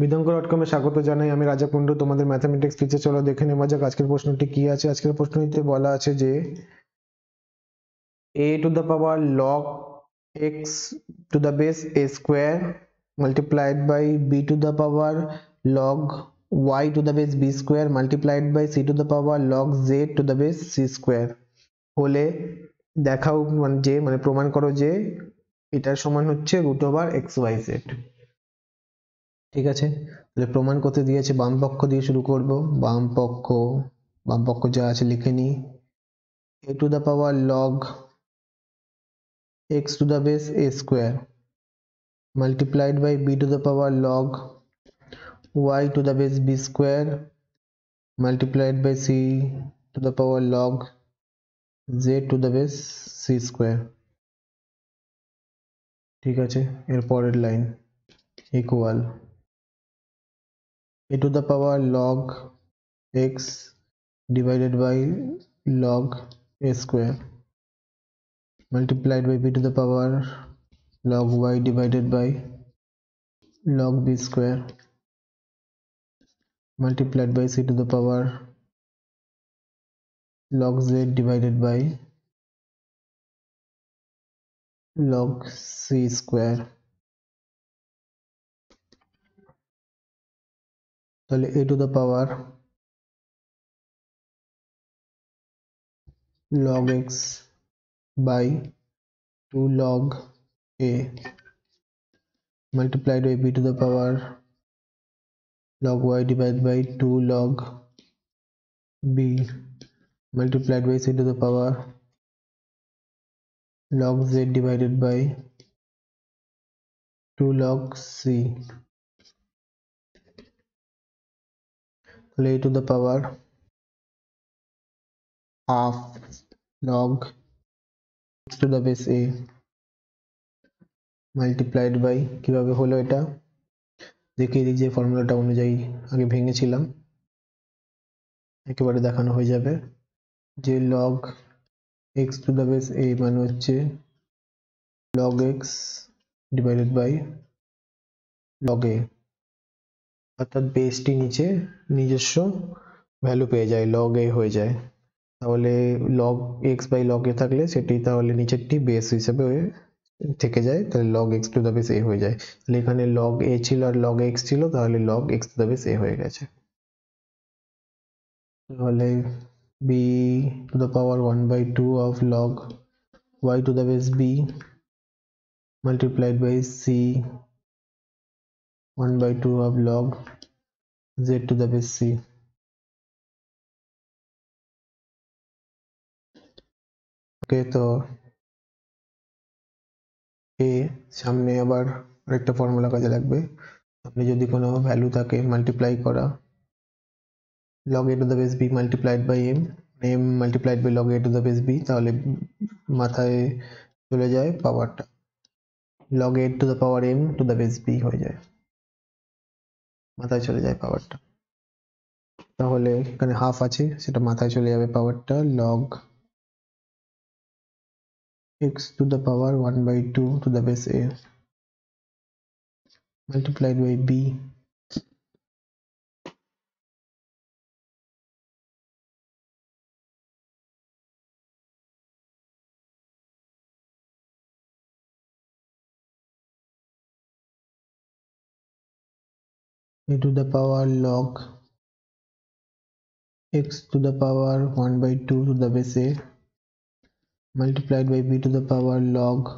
বিদঙ্গ ডটকমে স্বাগত জানাই। আমি রাজা কুন্ডু তোমাদের ম্যাথামেটিক্স টিচার চলো দেখে নেওয়া যাক আজকের প্রশ্নটি কি আছে। আজকের প্রশ্নটিতে বলা আছে যে a to the power log x to the base a square multiplied by b to the power log y to the base b square multiplied by c to the power log z to the base c square হলে দেখাও মানে যে মানে প্রমাণ করো যে, এটার সমান হচ্ছে root over x y z ঠিক আছে? তাহলে প্রমাণ করতে দিয়েছে, বাম পক্ষ দিয়ে শুরু করব। বাম পক্ষ বাম পক্ষ যা আছে লিখে নিই। A to the power log x to the base a square multiplied by b to the power log y to the base b square multiplied by c to the power log z to the base c square ঠিক আছে? এর পরের line equal a to the power log x divided by log a square multiplied by b to the power log y divided by log b square multiplied by c to the power log z divided by log c square তাহলে a to the power log x by 2 log a multiplied by b to the power log y divided by 2 log b multiplied by c to the power log z divided by 2 log c a to the power half log x to the base a multiplied by কীভাবে হলো এটা দেখিয়ে দিই যে ফর্মুলাটা অনুযায়ী আগে ভেঙেছিলাম একেবারে দেখানো হয়ে যাবে যে log x to the base a মানে হচ্ছে log x divided by log a অর্থাৎ বেসটি নিচে নিজস্ব ভ্যালু পেয়ে যায় লগ এ হয়ে যায়। তাহলে log x by log a থাকলে সেটি তাহলে নিচেরটি বেস হিসেবে থেকে যায়, তাহলে log x to the base a হয়ে যায়। তাহলে এখানে লগ এ ছিল আর লগ এক্স ছিল, তাহলে log x to the base a হয়ে গেছে। তাহলে b to the power one by two of log y to the base b multiplied by c 1 by 2 of log z to the base c okay তো এ সামনে আবার আরেকটা formula কাজে লাগবে আপনি যদি কোনো ভ্যালু থাকে মাল্টিপ্লাই করা log a to the base b multiplied by m m multiplied by log a to the base b তাহলে মাথায় চলে যায় পাওয়ারটা log a to the power m to the base b হয়ে যায় মাথায় চলে যায় পাওয়ারটা তাহলে এখানে হাফ আছে, সেটা মাথায় চলে যাবে পাওয়ারটা log x to the power 1 by 2 to the base a multiplied by b a to the power log x to the power 1 by 2 to the base a multiplied by b to the power log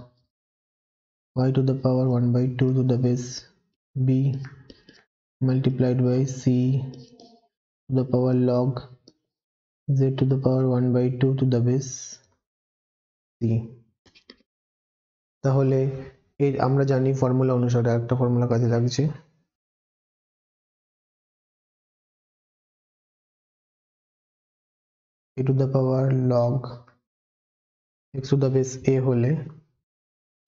y to the power 1 by 2 to the base b multiplied by c to the power log z to the power 1 by 2 to the base c তাহলে এর আমরা জানি formula অনুসারে একটা formula কাজে লাগছে a to the power log x to the base a হলে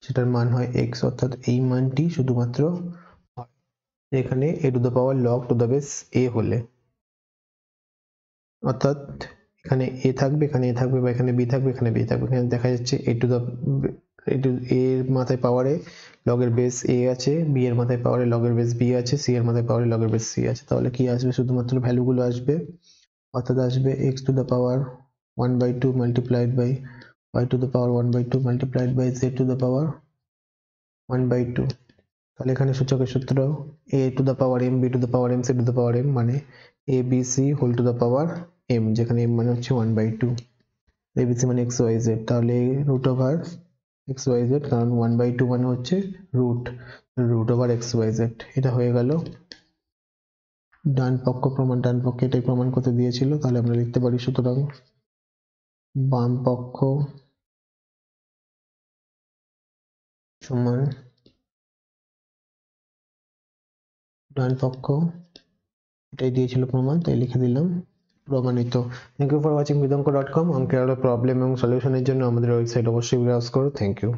সেটার মান হয় x, অর্থাৎ এই মানটি শুধুমাত্র এখানে a to the power log to the base a হলে। অর্থাৎ এখানে a থাকবে, এখানে a থাকবে বা এখানে b থাকবে, এখানে b থাকবে। এখানে দেখা যাচ্ছে a to the এর এর মাথায় পাওয়ারে লগের বেস এ আছে বি এর মাথায় পাওয়ারে লগের বেস বি আছে সি এর মাথায় পাওয়ারে লগের বেস সি আছে। তাহলে কি আসবে? শুধুমাত্র ভ্যালুগুলো আসবে। অর্থাৎ আসবে x to the power one by two multiplied by y to the power one by two multiplied by z to the power one by two তাহলে এখানে সূচকের সূত্র a to the power m b to the power m c to the power m মানে a b c whole to the power m যেখানে m মানে হচ্ছে one by two a b c মানে x y Z তাহলে root over x y z কারণ one by two মানে হচ্ছে root root over x y z এটা হয়ে গেল ডান পক্ষ প্রমাণ, ডান পক্ষে এটাই প্রমাণ করতে দিয়েছিল, তাহলে আমরা লিখতে পারি সুতরাং বাম পক্ষ সমান ডান পক্ষ, এটাই দিয়েছিল প্রমাণ, তাই লিখে দিলাম, প্রমাণিত। থ্যাংক ইউ ফর ওয়াচিং বিদঙ্ক ডট কম অঙ্কের আরও প্রবলেম এবং সলিউশনের জন্য আমাদের ওয়েবসাইট অবশ্যই ব্রাউজ করো থ্যাংক ইউ